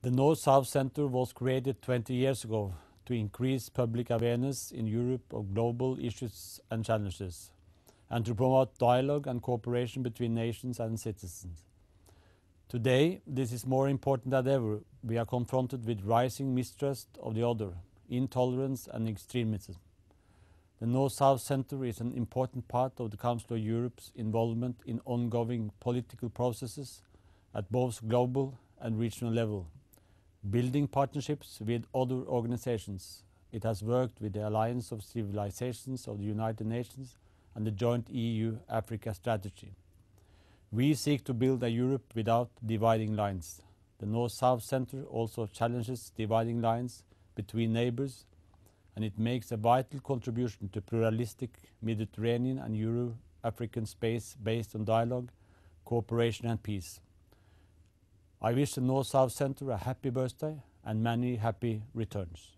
The North-South Center was created 20 years ago to increase public awareness in Europe of global issues and challenges, and to promote dialogue and cooperation between nations and citizens. Today, this is more important than ever. We are confronted with rising mistrust of the other, intolerance, and extremism. The North-South Center is an important part of the Council of Europe's involvement in ongoing political processes at both global and regional level, building partnerships with other organizations. It has worked with the Alliance of Civilizations of the United Nations and the joint EU-Africa strategy. We seek to build a Europe without dividing lines. The North-South Center also challenges dividing lines between neighbors, and it makes a vital contribution to pluralistic Mediterranean and Euro-African space based on dialogue, cooperation, and peace. I wish the North-South Center a happy birthday and many happy returns.